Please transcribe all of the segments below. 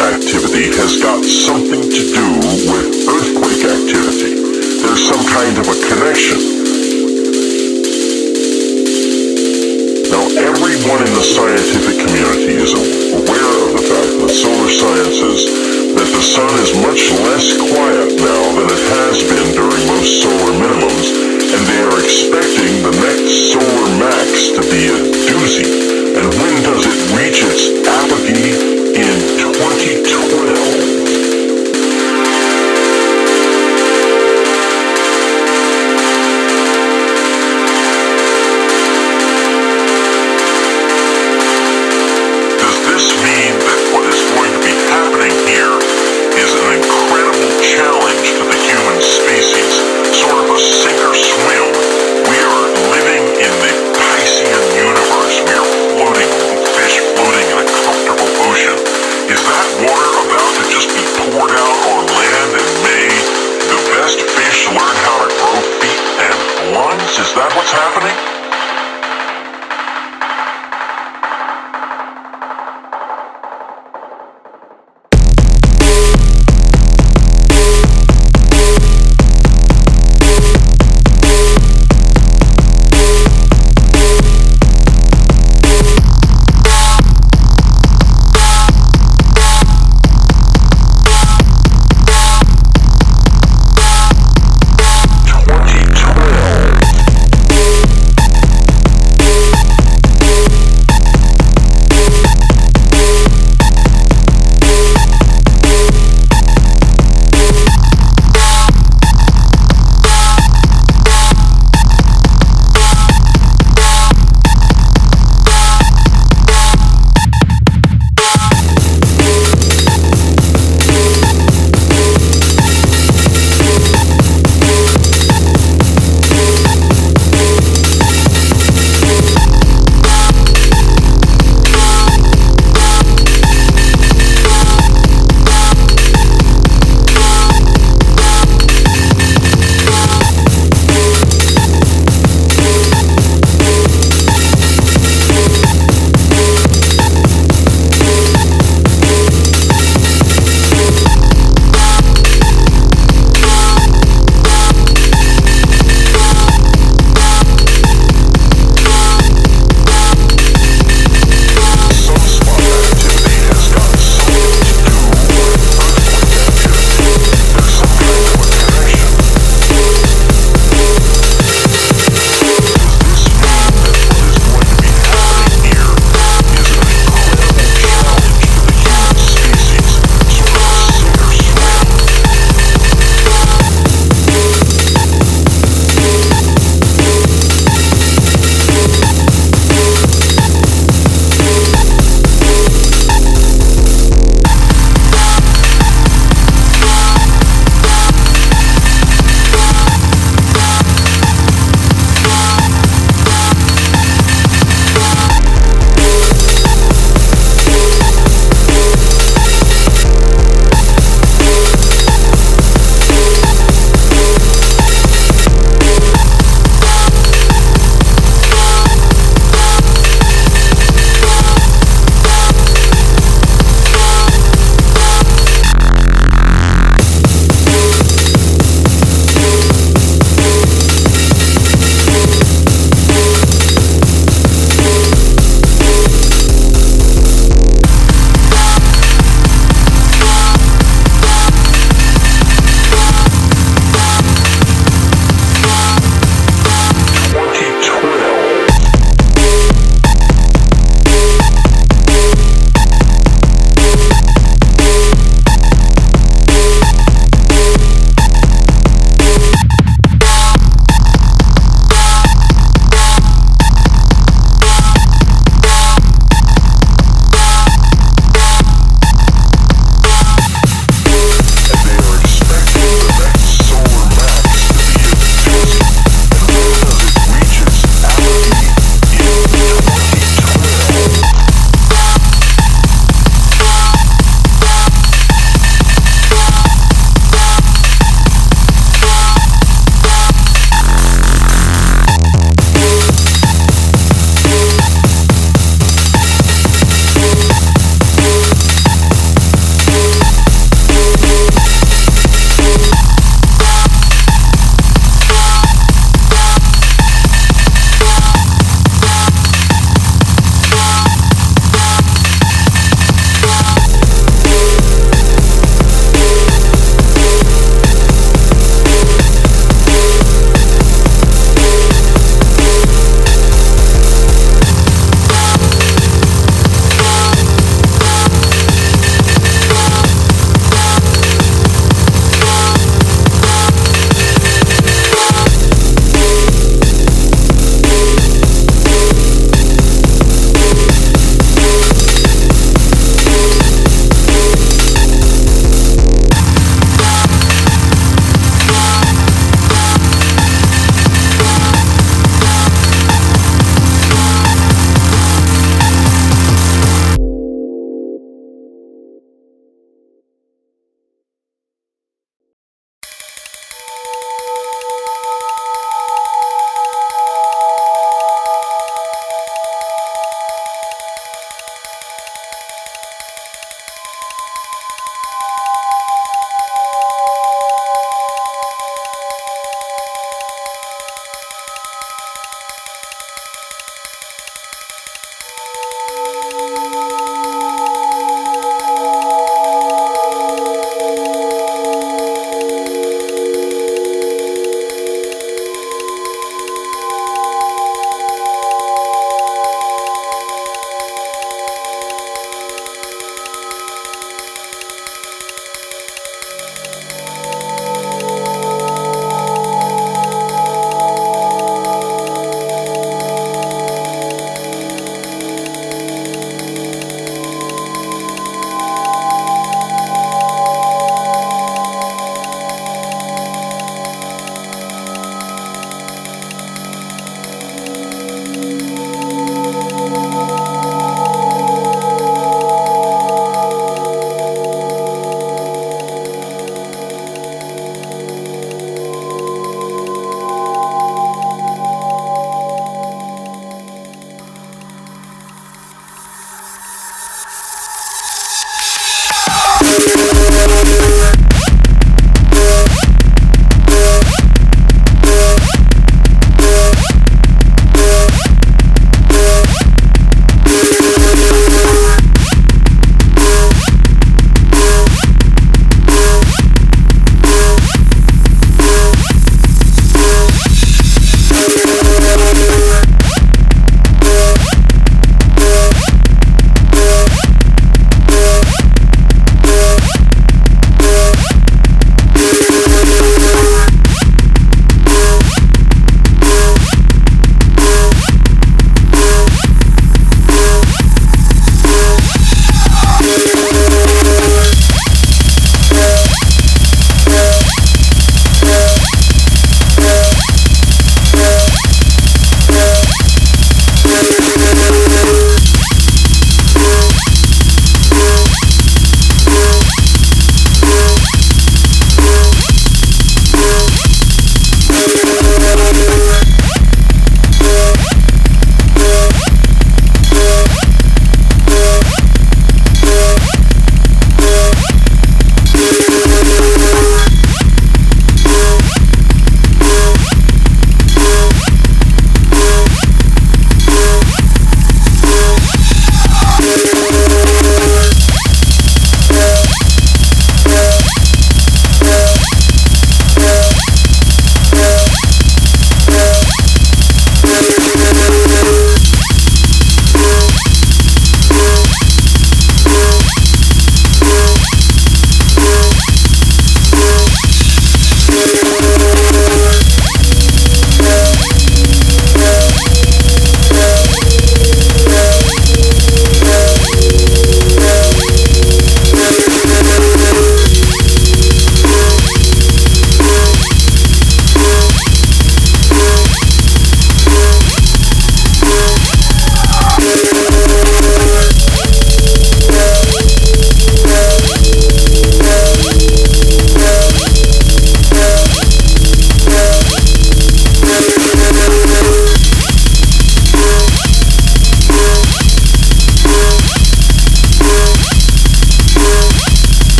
activity has got something to do with earthquake activity. There's some kind of a connection. Now, everyone in the scientific community is aware of the fact that solar science is that the sun is much less quiet now than it has been during most solar minimums, and they are expecting the next solar max to be a doozy. And when does it reach its apogee? In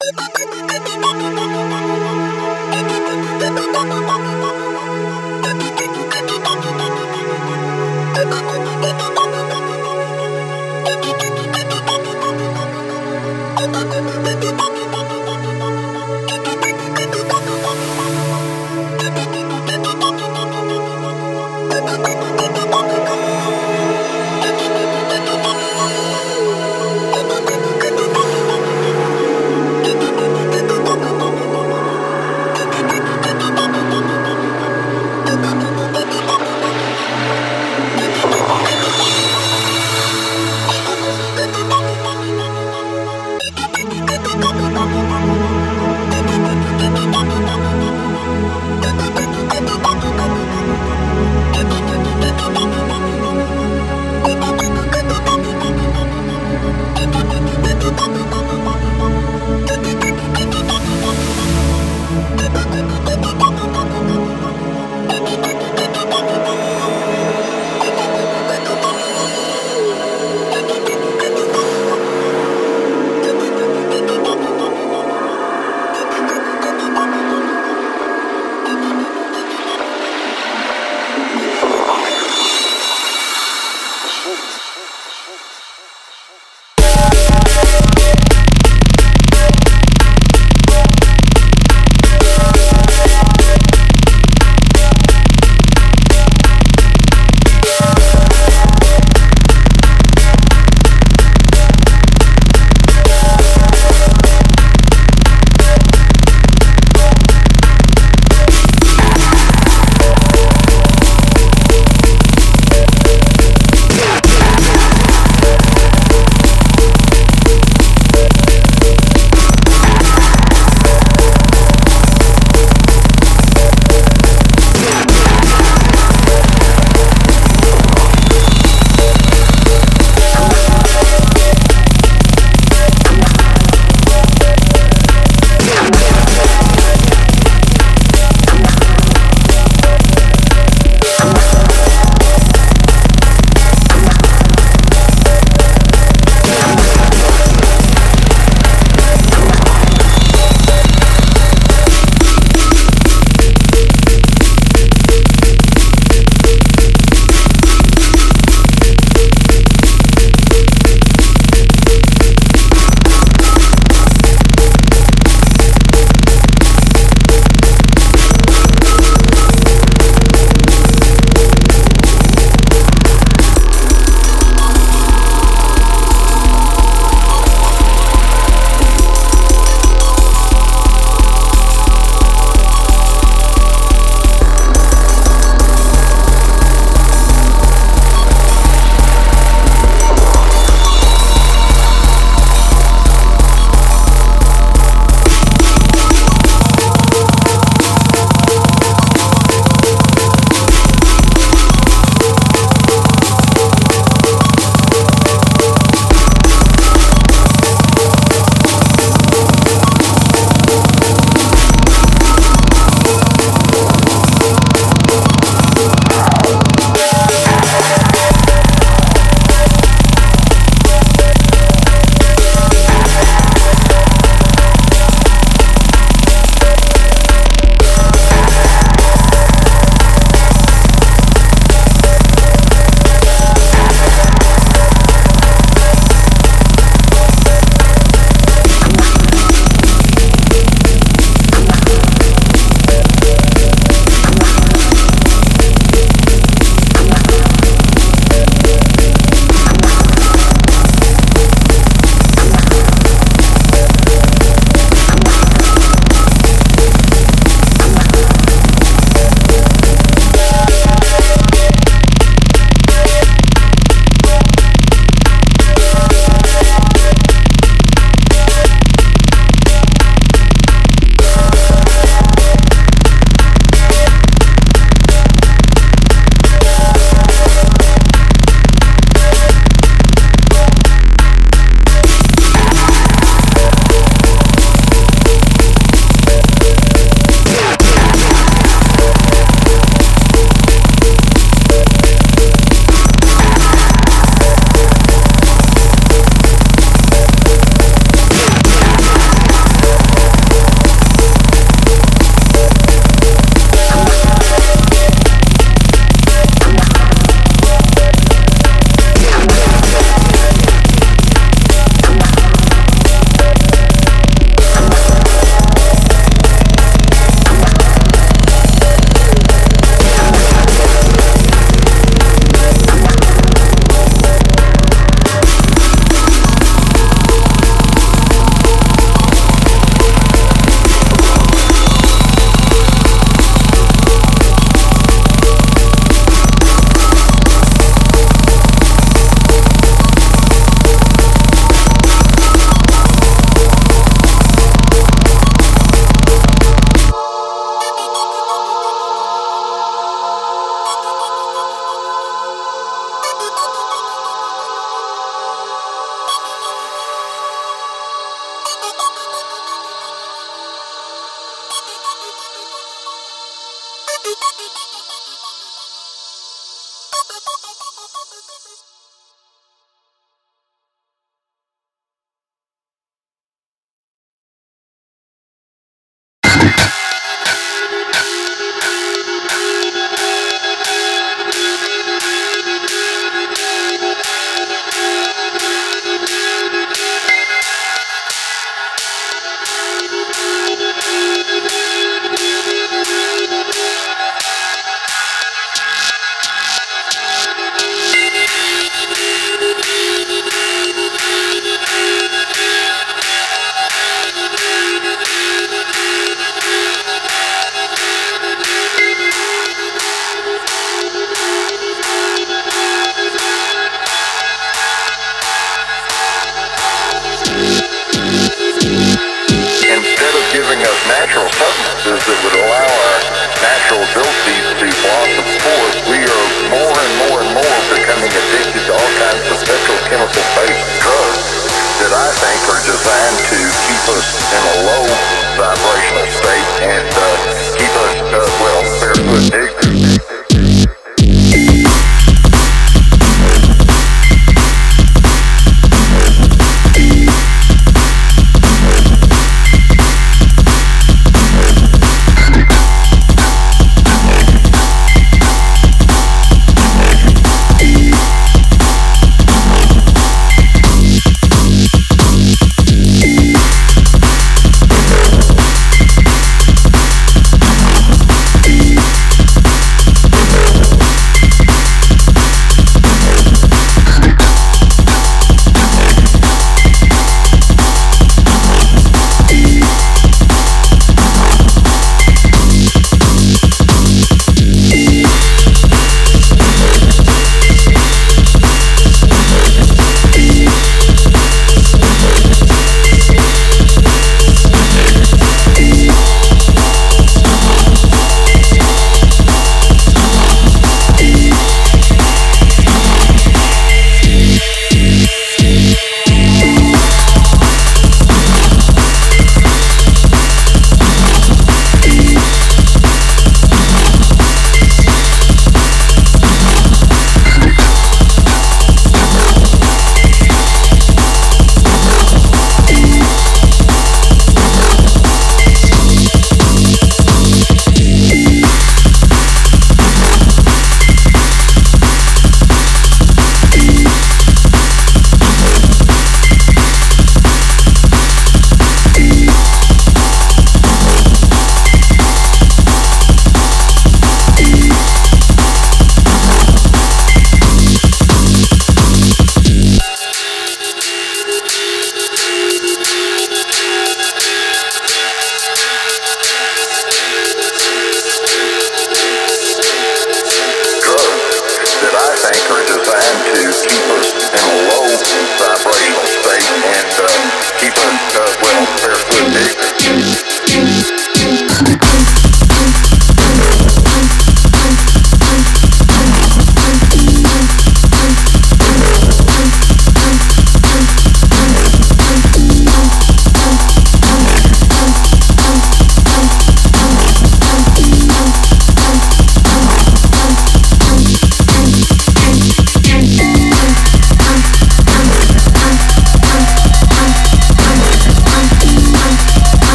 Thank you.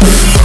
Thank